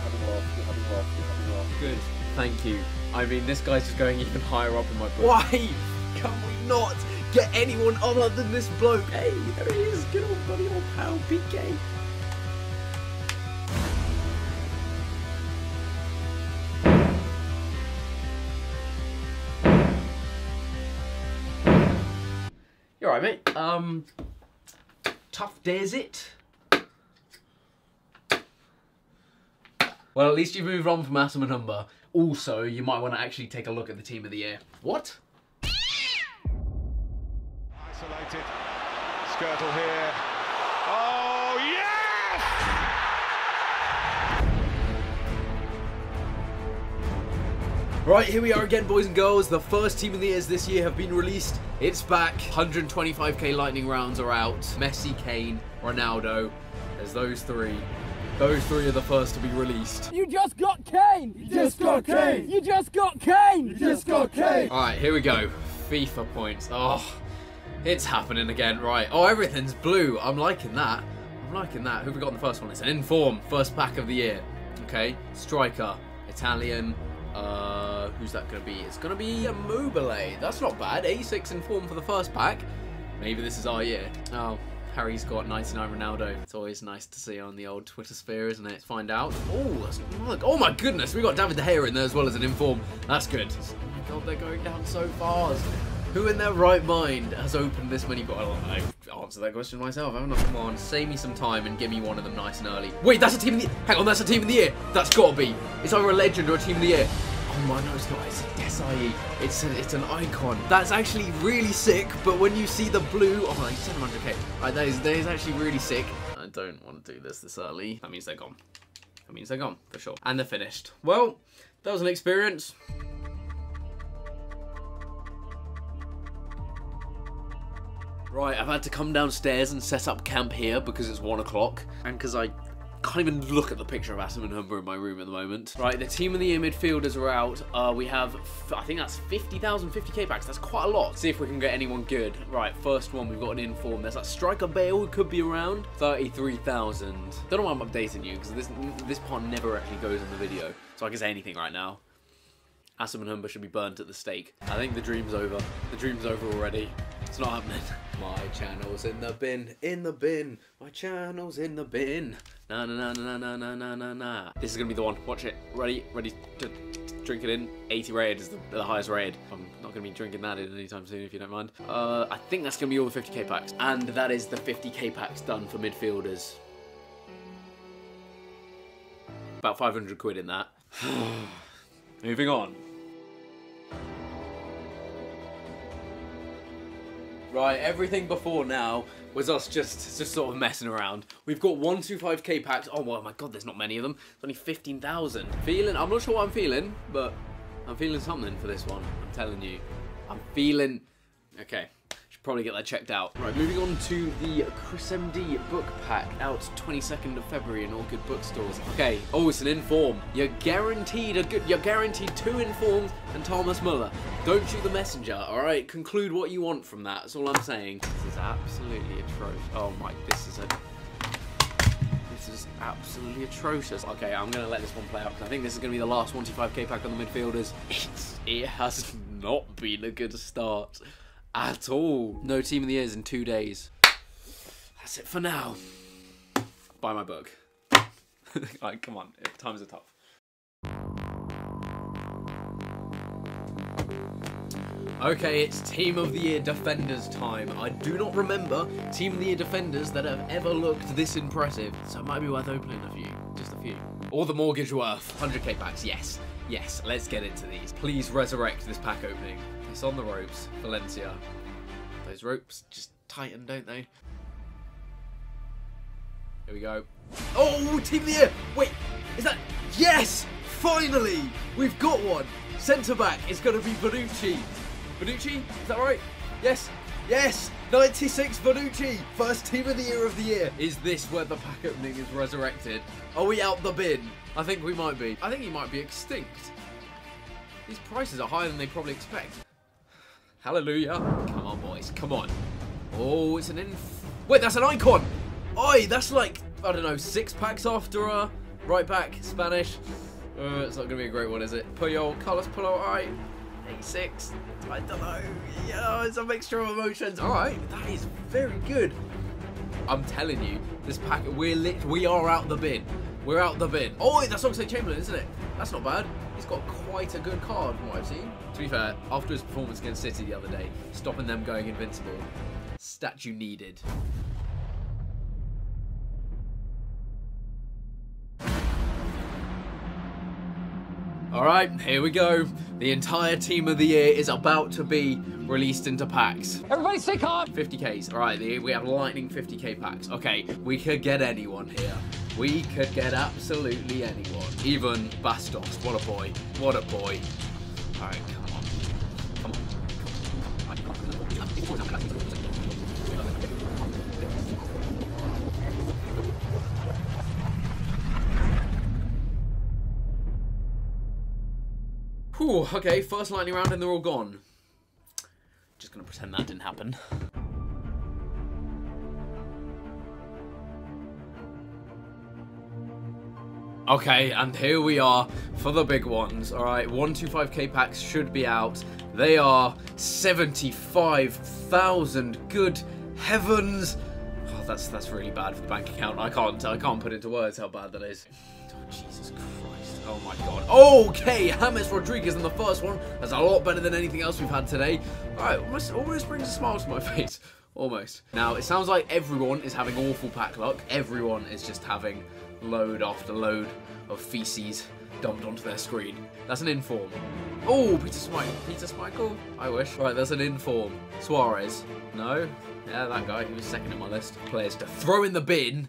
Having. You're having. You're having. Good. Thank you. I mean, this guy's just going even higher up in my book. Why can we not get anyone other than this bloke? Hey, there he is. Good old buddy, old pal, PK. You're right, mate. Um, tough day is it? Well, at least you've moved on from Atom and Humber. Also, you might want to actually take a look at the team of the year. What? Isolated. Skirtle here. Oh, yes! Right, here we are again, boys and girls. The first team of the years this year have been released. It's back. 125k lightning rounds are out. Messi, Kane, Ronaldo. There's those three. Those three are the first to be released. You just got Kane! You just got Kane! You just got Kane! You just got Kane! Alright, here we go. FIFA points. Oh, it's happening again. Right. Oh, everything's blue. I'm liking that. I'm liking that. Who have we got in the first one? It's an inform. First pack of the year. Okay. Striker. Italian. Uh, who's that going to be? It's going to be Immobile. That's not bad. 86 inform for the first pack. Maybe this is our year. Oh, Harry's got 99 Ronaldo. It's always nice to see on the old Twitter sphere, isn't it? Let's find out. Oh, look. Oh my goodness, we got David De Gea in there as well as an inform. That's good. Oh my god, they're going down so fast. Who in their right mind has opened this many? Well, I've answered that question myself, haven't I? Come on, save me some time and give me one of them nice and early. Wait, that's a team of the Hang on, that's a team of the year. That's got to be. It's either a legend or a team of the year. Oh my, no, it's not. It's SIE. It's an, it's an icon. That's actually really sick, but when you see the blue, oh, it's 700k. Right, that is, that is actually really sick. I don't want to do this this early. That means they're gone. That means they're gone, for sure. And they're finished. Well, that was an experience. Right, I've had to come downstairs and set up camp here because it's one o'clock and because I can't even look at the picture of Atom and Humber in my room at the moment. Right, the team of the year midfielders are out. Uh, we have, I think that's 50,000 50k packs. That's quite a lot. See if we can get anyone good. Right, first one, we've got an inform. There's that striker Bale who could be around. 33,000. Don't know why I'm updating you because this, this part never actually goes in the video. So I can say anything right now. Atom and Humber should be burnt at the stake. I think the dream's over. The dream's over already. It's not happening. My channel's in the bin, in the bin. My channel's in the bin. Na na na na na na na na na. This is gonna be the one. Watch it. Ready? Ready to drink it in. 80 rated is the, the highest rated. I'm not gonna be drinking that in anytime soon if you don't mind. Uh, I think that's gonna be all the 50k packs, and that is the 50k packs done for midfielders. About 500 quid in that. Moving on. Right, everything before now was us just just sort of messing around. We've got 125k packs. Oh well, my god, there's not many of them. It's only 15,000. Feeling, I'm not sure what I'm feeling, but I'm feeling something for this one. I'm telling you. I'm feeling... Okay, should probably get that checked out. Right, moving on to the Chris MD book pack out 22nd of February in all good bookstores. Okay, oh, it's an inform. You're guaranteed a good, you're guaranteed two informs and Thomas Muller. Don't shoot the messenger, alright? Conclude what you want from that, that's all I'm saying. This is absolutely atrocious. Oh my, this is a... This is absolutely atrocious. Okay, I'm going to let this one play out because I think this is going to be the last 125k pack on the midfielders. It's, it has not been a good start at all. No team of the years in two days. That's it for now. Buy my book. like, come on, times are tough. Okay, it's Team of the Year Defenders time. I do not remember Team of the Year Defenders that have ever looked this impressive, so it might be worth opening a few. Just a few. Or the mortgage worth. 100k packs, yes. Yes, let's get into these. Please resurrect this pack opening. It's on the ropes, Valencia. Those ropes just tighten, don't they? Here we go. Oh, Team of the Year! Wait, is that... Yes! Finally! We've got one! Centre back is going to be Bonucci. Bonucci? Is that right? Yes! Yes! 96 Bonucci! First Team of the Year of the year! Is this where the pack opening is resurrected? Are we out the bin? I think we might be. I think he might be extinct. These prices are higher than they probably expect. Hallelujah. Come on, boys. Come on. Oh, it's an inf... Wait, that's an icon! Oi, that's like, I don't know, six packs after a Right back, Spanish. Uh, it's not going to be a great one, is it? Puyol, Carlos Puyol, alright. 86. I don't know. Yeah, it's a mixture of emotions. Alright, that is very good. I'm telling you, this pack, we're lit, we are out the bin. We're out the bin. Oh, that's Oxlade Chamberlain, isn't it? That's not bad. He's got quite a good card from what I've seen. To be fair, after his performance against City the other day, stopping them going invincible, statue needed. Alright, here we go. The entire team of the year is about to be released into packs. Everybody stay calm. 50ks. Alright, we have lightning 50k packs. Okay, we could get anyone here. We could get absolutely anyone. Even Bastos. What a boy. What a boy. Alright, come on. Come on. Whew, okay, first lightning round and they're all gone. Just gonna pretend that didn't happen. Okay, and here we are for the big ones. All right, 125k packs should be out. They are 75,000. Good heavens. Oh, that's that's really bad for the bank account. I can't I can't put into words how bad that is. Oh, Jesus Christ. Oh my god. Okay, James Rodriguez in the first one. That's a lot better than anything else we've had today. All right, almost, almost brings a smile to my face. Almost. Now, it sounds like everyone is having awful pack luck. Everyone is just having load after load of feces dumped onto their screen. That's an inform. Oh, Peter Schmeichel. Peter Schmeichel? I wish. Right, that's an inform. Suarez. No. Yeah, that guy. He was second in my list. Players to throw in the bin.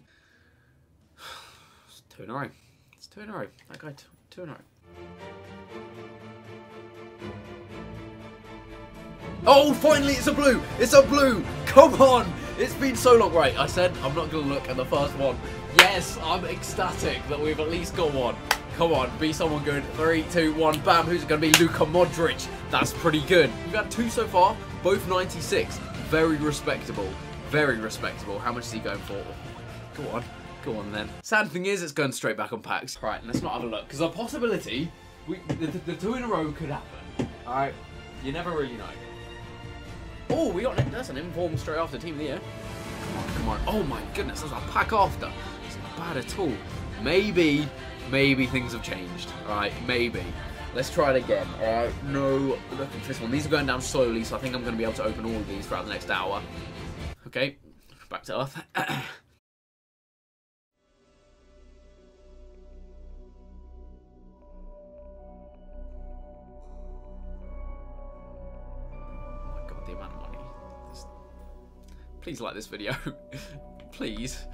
It's two in a row. It's two in a row. That guy, two, two in a row. Oh, finally it's a blue! It's a blue! Come on! It's been so long. Right, I said I'm not going to look at the first one. Yes, I'm ecstatic that we've at least got one. Come on, be someone good. Three, two, one, bam. Who's it going to be? Luka Modric. That's pretty good. We've had two so far, both 96. Very respectable. Very respectable. How much is he going for? Go on. Go on then. Sad thing is, it's going straight back on packs. Right, let's not have a look. Because the possibility, we, the, the, two in a row could happen. Alright, you never really know. Oh, we got that's an inform straight after Team of the Year. Come on, come on. Oh my goodness, that's a pack after. Bad at all. Maybe, maybe things have changed. Alright, maybe. Let's try it again. Alright, no looking for this one. These are going down slowly, so I think I'm going to be able to open all of these throughout the next hour. Okay, back to Earth. Oh. Please like this video. Please.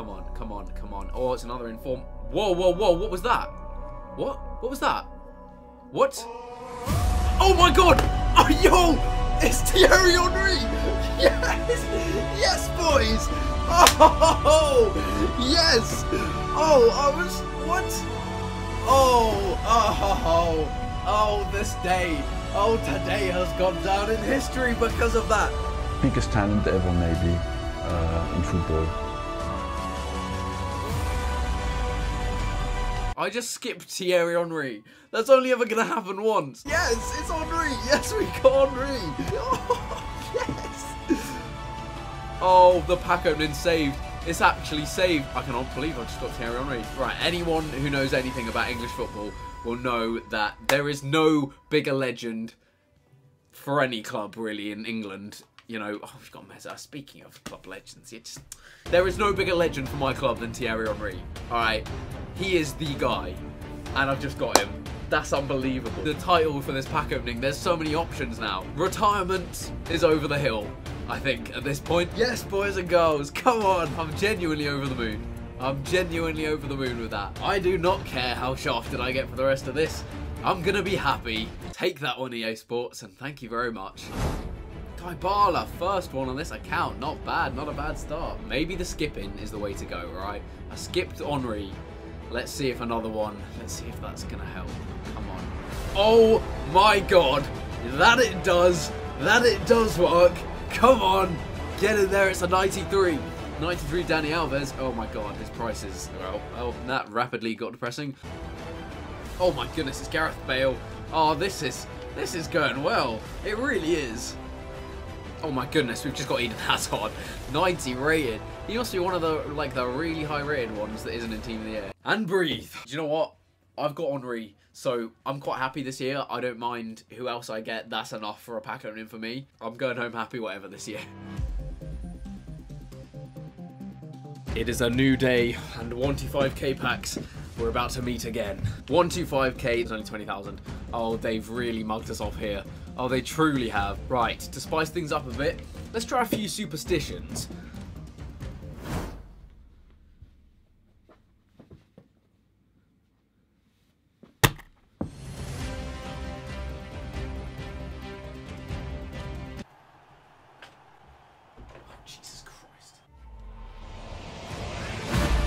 Come on, come on, come on. Oh, it's another inform. Whoa, whoa, whoa, what was that? What? What was that? What? Oh my god! Oh, yo! It's Thierry Henry! Yes! Yes, boys! Oh! Yes! Oh, I was... What? Oh, oh, oh, oh, this day. Oh, today has gone down in history because of that. Biggest talent ever, maybe, uh, in football. I just skipped Thierry Henry. That's only ever going to happen once. Yes, it's Henry. Yes, we got Henry. Oh, yes. Oh, the pack opening saved. It's actually saved. I cannot believe I just got Thierry Henry. Right, anyone who knows anything about English football will know that there is no bigger legend for any club really in England. You know, oh, we've got Meza. Speaking of club legends, it's there is no bigger legend for my club than Thierry Henry. All right, he is the guy, and I've just got him. That's unbelievable. The title for this pack opening, there's so many options now. Retirement is over the hill, I think, at this point. Yes, boys and girls, come on. I'm genuinely over the moon. I'm genuinely over the moon with that. I do not care how shafted I get for the rest of this. I'm gonna be happy. Take that one, EA Sports, and thank you very much. Dybala, first one on this account. Not bad, not a bad start. Maybe the skipping is the way to go, right? I skipped Henry. Let's see if another one, let's see if that's gonna help. Come on. Oh my god! That it does! That it does work! Come on! Get in there, it's a 93. 93 Dani Alves. Oh my god, his price is well, oh, that rapidly got depressing. Oh my goodness, it's Gareth Bale. Oh, this is this is going well. It really is. Oh my goodness, we've just got Eden Hazard. 90 rated. He must be one of the like the really high rated ones that isn't in Team of the Year. And breathe. Do you know what? I've got Henry, so I'm quite happy this year. I don't mind who else I get. That's enough for a pack opening for me. I'm going home happy whatever this year. It is a new day and 125k packs. We're about to meet again. 125k is only 20,000. Oh, they've really mugged us off here. Oh, they truly have. Right, to spice things up a bit, let's try a few superstitions.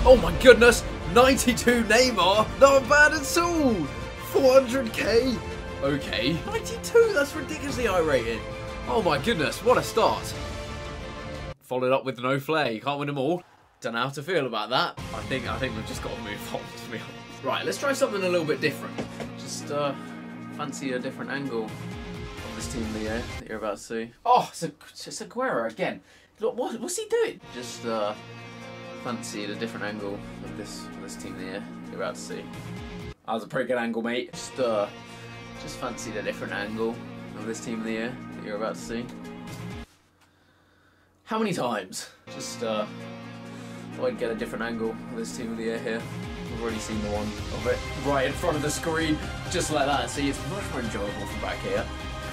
Oh, oh my goodness! 92 Neymar! Not bad at all! 400k! Okay. 92? That's ridiculously high rated. Oh my goodness, what a start. Followed up with no flair. You can't win them all. Don't know how to feel about that. I think I think we've just got to move on, to be honest. Right, let's try something a little bit different. Just uh, fancy a different angle of this team of the year that you're about to see. Oh, it's, a, it's Aguero again. Look, what, what's he doing? Just uh, fancied a different angle of this of this team of the you're about to see. That was a pretty good angle, mate. Just uh, just fancied a different angle of this team of the year that you're about to see. How many times? Just uh, thought I'd get a different angle of this team of the year here. I've already seen the one of it right in front of the screen, just like that. See, it's much more enjoyable from back here.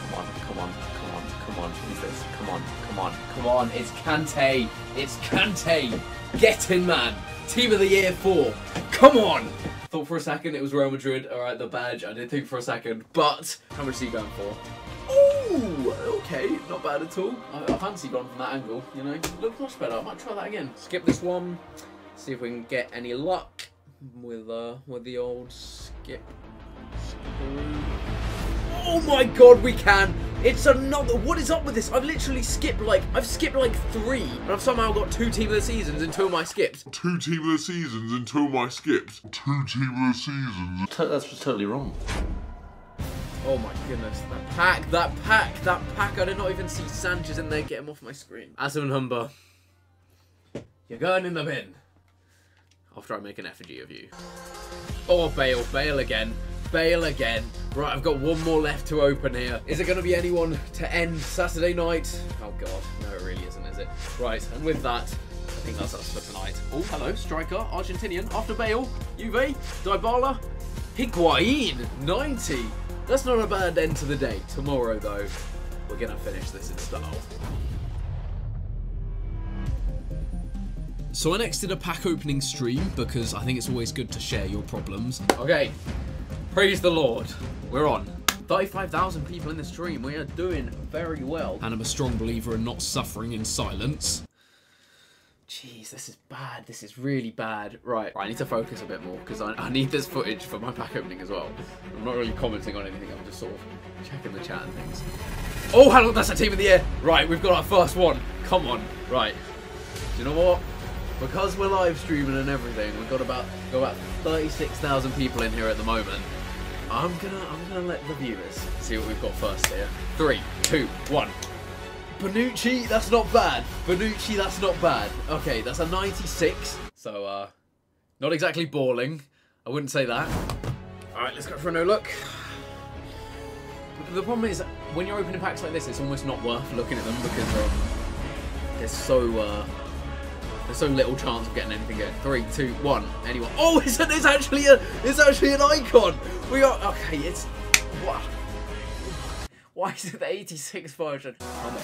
Come on, come on, come on, come on. Who's this? Come on, come on, come on. It's Kante. It's Kante. Get in, man. Team of the year four. Come on. Thought for a second it was Real Madrid. All right, the badge. I did think for a second, but how much are you going for? Oh, okay, not bad at all. I, I fancy one from that angle. You know, looks much better. I might try that again. Skip this one. See if we can get any luck with uh with the old skip. Screw. Oh my god, we can! It's another. What is up with this? I've literally skipped like I've skipped like three, and I've somehow got two team of the seasons in two of my skips. two team of the seasons and two of my skips. Two team of the seasons. That's just totally wrong. Oh my goodness, that pack, that pack, that pack. I did not even see Sanchez in there. Get him off my screen. Asim Humber, you're going in the bin. After I make an effigy of you. Oh, Bale, Bale again. Bale again. Right, I've got one more left to open here. Is it going to be anyone to end Saturday night? Oh god, no it really isn't, is it? Right, and with that, I think that's us for tonight. Oh, hello, striker, Argentinian, after Bale, Juve, Dybala, Higuain, 90. That's not a bad end to the day. Tomorrow, though, we're going to finish this in style. So I next did a pack opening stream because I think it's always good to share your problems. Okay, praise the Lord. We're on. 35,000 people in the stream. We are doing very well. And I'm a strong believer in not suffering in silence. Jeez, this is bad. This is really bad. Right, right I need to focus a bit more because I, I need this footage for my pack opening as well. I'm not really commenting on anything. I'm just sort of checking the chat and things. Oh, hello, that's a team of the year. Right, we've got our first one. Come on. Right. Do you know what? Because we're live streaming and everything, we've got about got about 36,000 people in here at the moment. I'm gonna I'm gonna let the viewers see what we've got first here. Three, two, one. Bonucci, that's not bad. Bonucci, that's not bad. Okay, that's a 96. So, uh, not exactly balling. I wouldn't say that. All right, let's go for a no look. The problem is, when you're opening packs like this, it's almost not worth looking at them because um, they're so uh, there's so little chance of getting anything good. Three, two, one. Anyone? Oh, it's, it's actually a it's actually an icon. We are okay. It's what? Why is it the 86 version? Come on.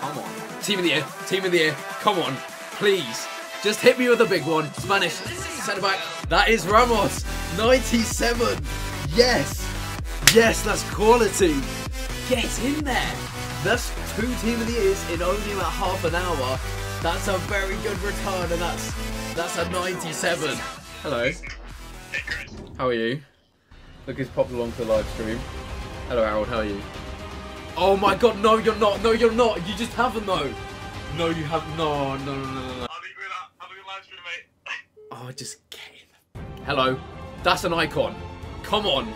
Come on. Team of the year. Team of the year. Come on. Please. Just hit me with a big one. Spanish. Centre back. That is Ramos. 97. Yes. Yes, that's quality. Get in there. That's two team of the years in only about half an hour. That's a very good return, and that's that's a 97. Hello. How are you? Look who's popped along to the live stream. Hello, Harold. How are you? Oh my God! No, you're not. No, you're not. You just haven't though. No, you have no, no, no, no, no. I'll leave it. Have a good live stream, mate. Oh, just get Hello, that's an icon. Come on,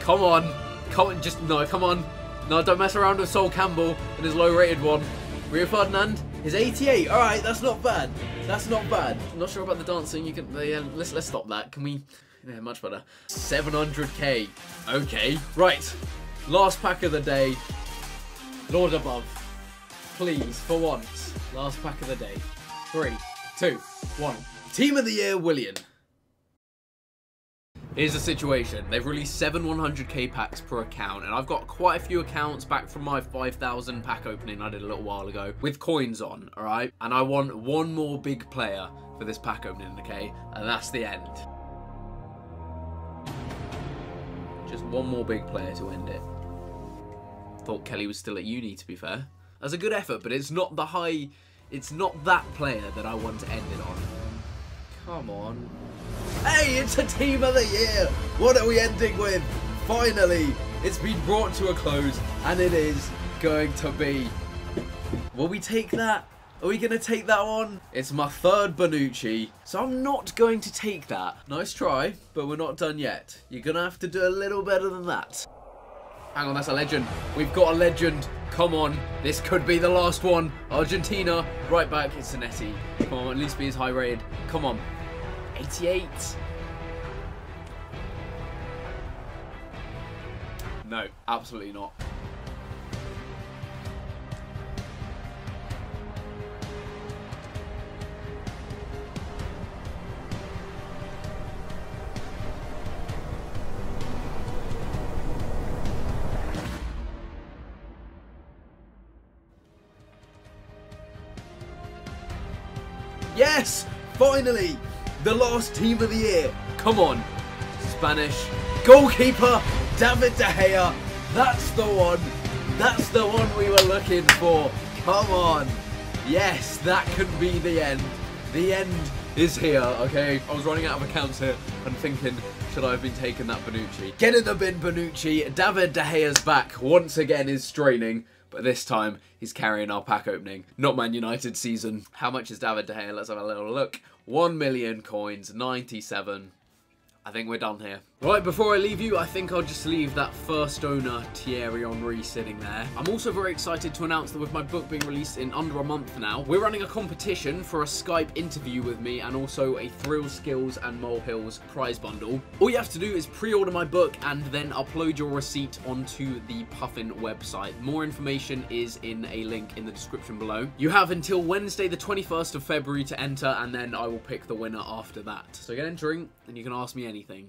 come on, come on. Just no, come on. No, don't mess around with Sol Campbell and his low-rated one. Rio Ferdinand is 88. All right, that's not bad. That's not bad. I'm not sure about the dancing. You can. Uh, yeah, let's let's stop that. Can we? Yeah, much better. 700k. Okay, right. Last pack of the day. Lord above. Please, for once. Last pack of the day. Three, two, one. Team of the year, William. Here's the situation. They've released seven 100k packs per account, and I've got quite a few accounts back from my 5,000 pack opening I did a little while ago with coins on, alright? And I want one more big player for this pack opening, okay? And that's the end. Just one more big player to end it. Thought Kelly was still at uni, to be fair. That's a good effort, but it's not the high... It's not that player that I want to end it on. Come on. Hey, it's a team of the year! What are we ending with? Finally, it's been brought to a close, and it is going to be. Will we take that? Are we going to take that on? It's my third Bonucci, so I'm not going to take that. Nice try, but we're not done yet. You're going to have to do a little better than that. Hang on, that's a legend. We've got a legend. Come on, this could be the last one. Argentina, right back, it's Zanetti. Come on, at least be as high rated. Come on. 88. No, absolutely not. Yes! Finally! The last team of the year. Come on. Spanish. Goalkeeper, David De Gea. That's the one. That's the one we were looking for. Come on. Yes, that could be the end. The end is here, okay? I was running out of accounts here and thinking, should I have been taking that Bonucci? Get in the bin, Bonucci. David De Gea's back once again is straining. But this time, he's carrying our pack opening. Not Man United season. How much is David De Gea? Let's have a little look. 1 million coins, 97. I think we're done here. Right, before I leave you, I think I'll just leave that first owner, Thierry Henry, sitting there. I'm also very excited to announce that with my book being released in under a month now, we're running a competition for a Skype interview with me and also a Thrill Skills and Molehills prize bundle. All you have to do is pre-order my book and then upload your receipt onto the Puffin website. More information is in a link in the description below. You have until Wednesday the 21st of February to enter and then I will pick the winner after that. So get entering and you can ask me anything.